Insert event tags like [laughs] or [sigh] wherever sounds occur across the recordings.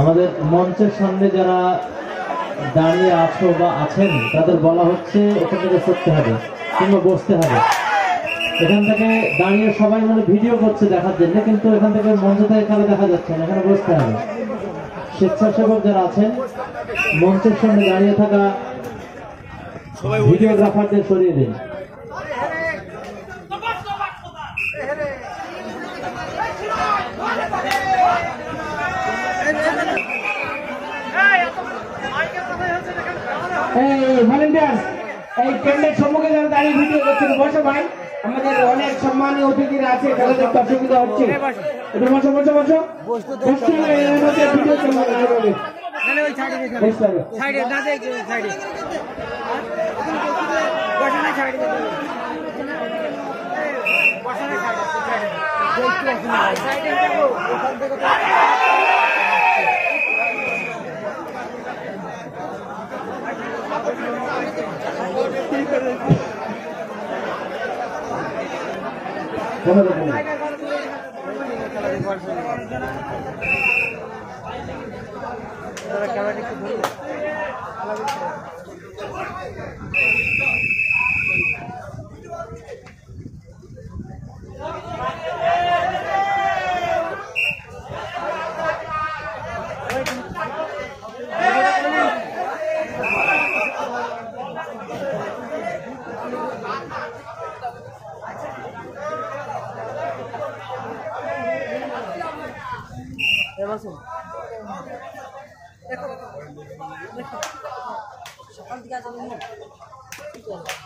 আমাদের মঞ্চের সামনে যারা দাঁড়িয়ে আছো বা আছেন তাদের বলা হচ্ছে এখান থেকে সরতে হবে কিংবা বসতে হবে। এখান থেকে দাঁড়িয়ে সবাই মানে ভিডিও করছে দেখার জন্য কিন্তু এখান থেকে মঞ্চ থেকে খেলা দেখা যাচ্ছে না এখানে বসতে হবে। স্বেচ্ছাসেবক যারা আছেন মঞ্চের সামনে দাঁড়িয়ে থাকা ভিডিওগ্রাফারদের সরিয়ে দিন। এই ভলেন্টিয়ার এই কেন্দ্রের সম্মুখে যারা দাঁড়িয়ে ভিডিও করছেন বসো ভাই আমাদের অনেক সম্মানীয় অতিথিরা আছে খেলা দেখতে অসুবিধা হচ্ছে একটু বসো বসো বসো বসতে হবে, এর মধ্যে ভিডিও চলবে না, এভাবে। বসতে হবে। কোনো রকম না। খেলা আলামিন কবাডি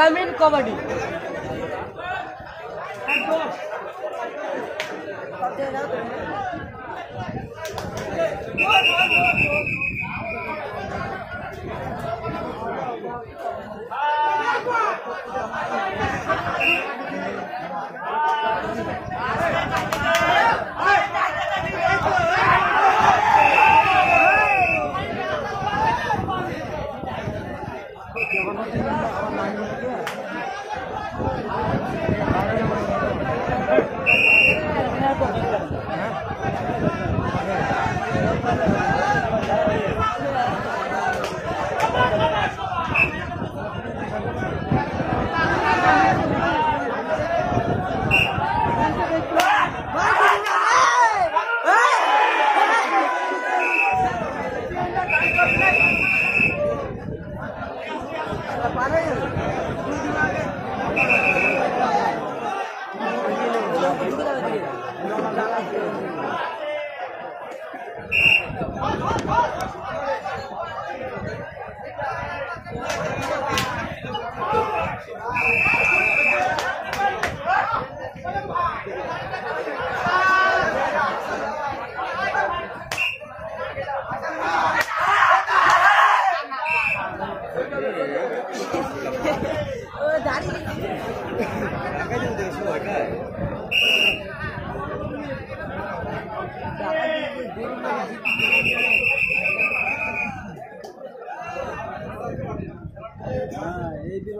হ্যাঁ এই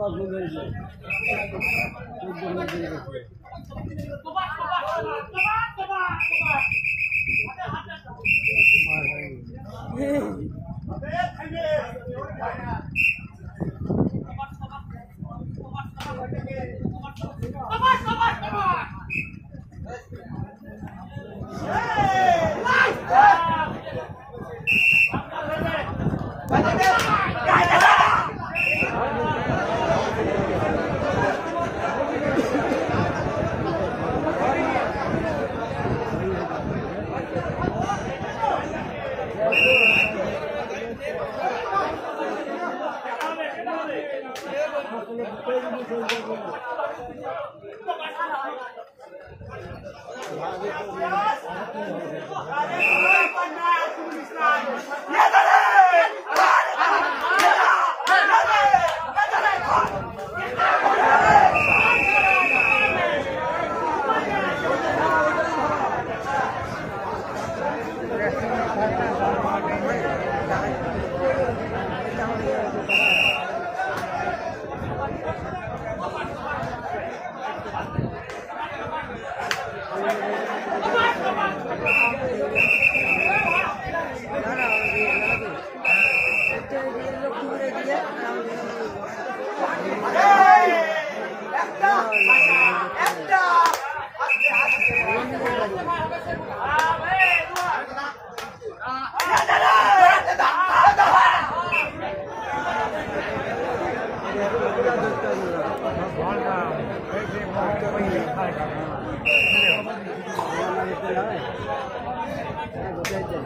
দিন [laughs] Yeah, হয়েছে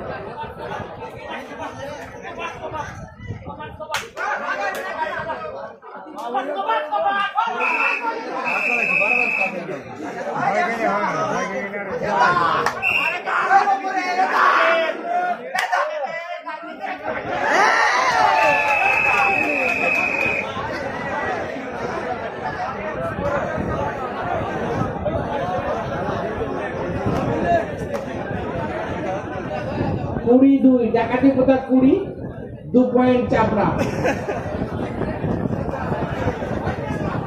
কুড়ি দুই, ডাকাতি কোথা কুড়ি? দু পয়েন্ট চাপড়া।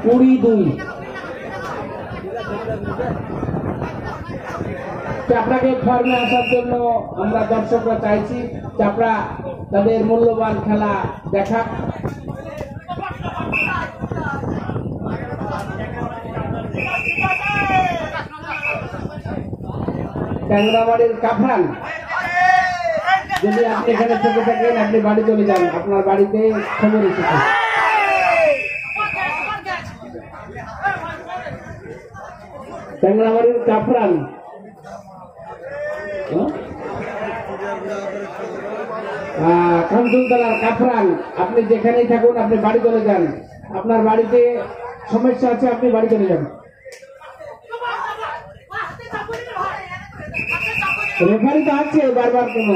কুড়ি দুই। চাপড়াকে ফর্মে আসার জন্য আমরা দর্শকরা চাইছি, চাপড়া তাদের মূল্যবান খেলা দেখা। ট্যাংরাবাড়ির কাফরান। যদি আপনি এখানে থেকে থাকেন আপনি বাড়ি চলে যান। আপনার বাড়িতে খবর এসেছে। ট্যাংরাবাড়ির কাফরান কাঞ্চনতলার কাফরান আপনি যেখানেই থাকুন আপনি বাড়ি চলে যান। আপনার বাড়িতে সমস্যা আছে আপনি বাড়ি চলে যান। রেফারি তো আছে বারবার কোনো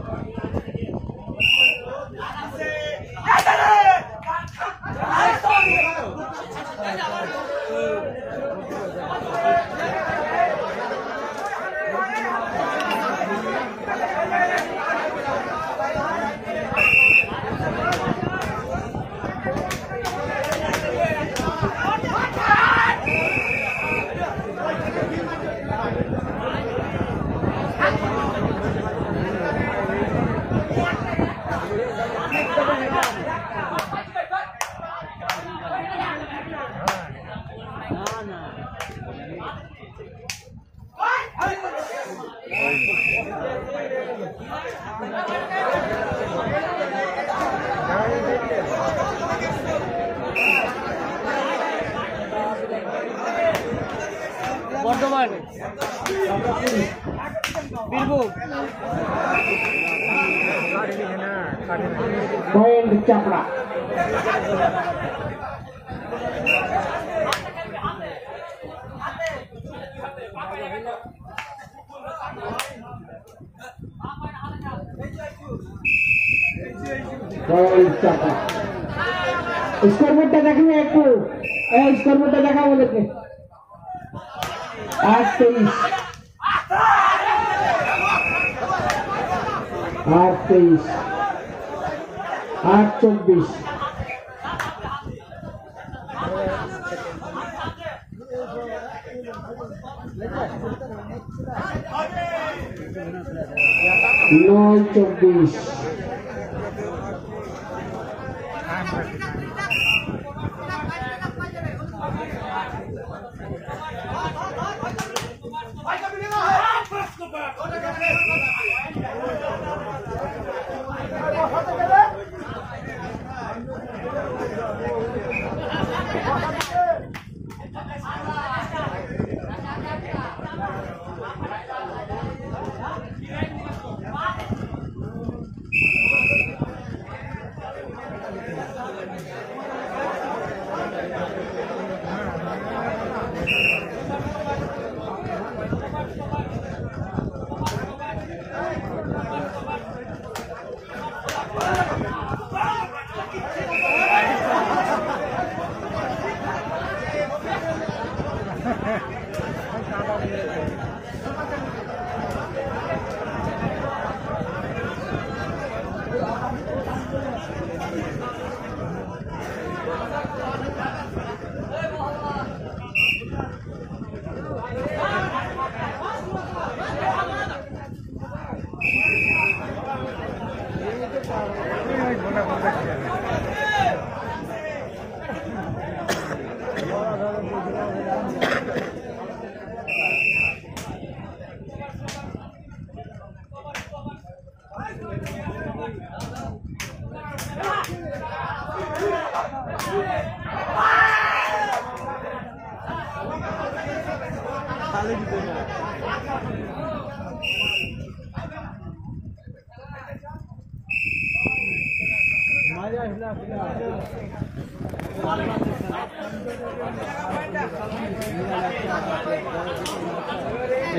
বর্ধমান। বীরভূম। পয়েন্ট চাপড়া। পয়েন্ট চাপড়া। স্কোরবোর্ডটা দেখবে একটু। এই স্কোরবোর্ডটা দেখা ওদেরকে আট তেইশ আট তেইশ আট চব্বিশ নয় চব্বিশ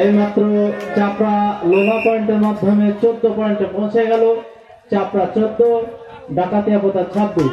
এইমাত্র চাপড়া লোহা পয়েন্টের মাধ্যমে চোদ্দ পয়েন্টে পৌঁছে গেল। চাপড়া চোদ্দ ডাকাতিয়া পোতা ছাব্বিশ।